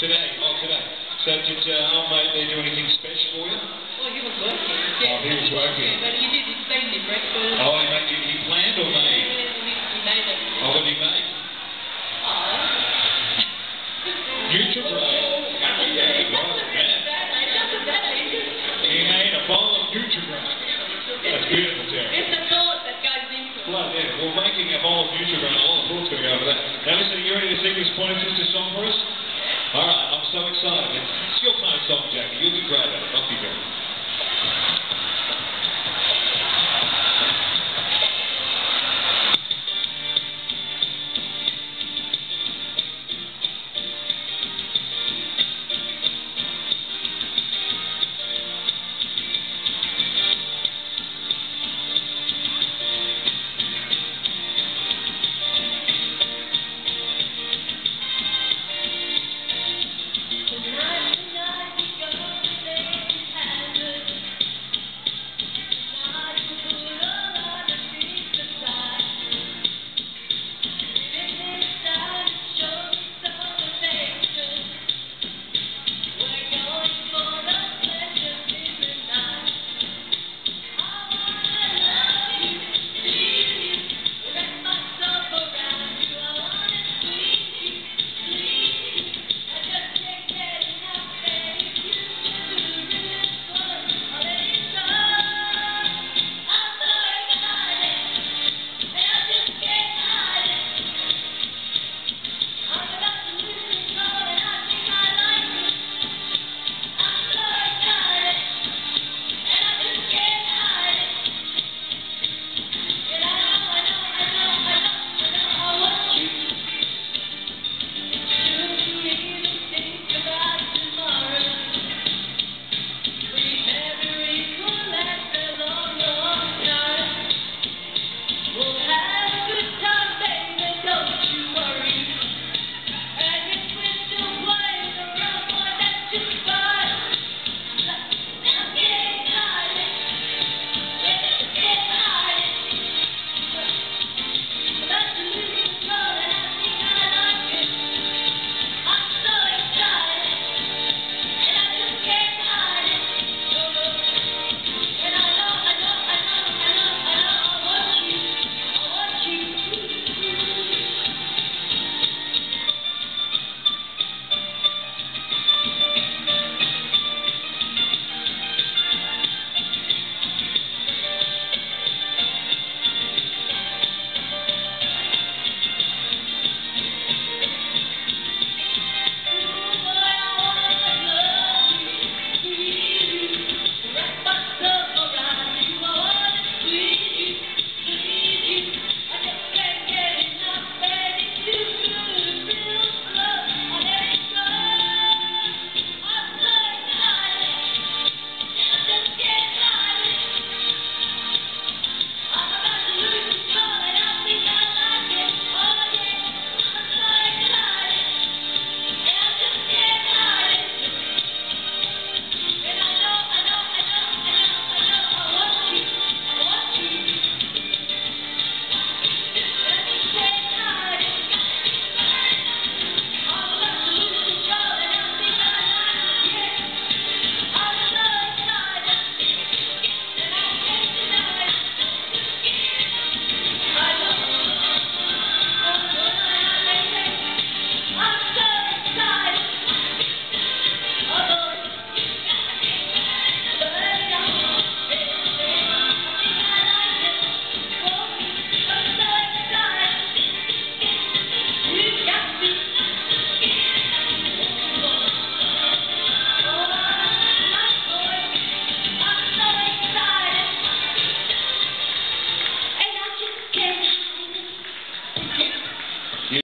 Today, oh, today. So did uh, old mate there do anything special for you? Well, he was working. Oh, he was working. But he did his family breakfast. Oh, he, made, he, he planned or Yeah, made? he, he made it. Oh, what did he make? Oh. Nutri-Grain. Happy day. Well, man. He made a bowl of Nutri-Grain. That's beautiful, Terry. It's the thought that goes into it. Well, yeah, well, making a bowl of Nutri-Grain, a lot of thought's going over that. Now, listen, are you ready to sing this Pointer Sister song for us? So excited. It's your of song, Jackie. You'll be great at it. Off you go.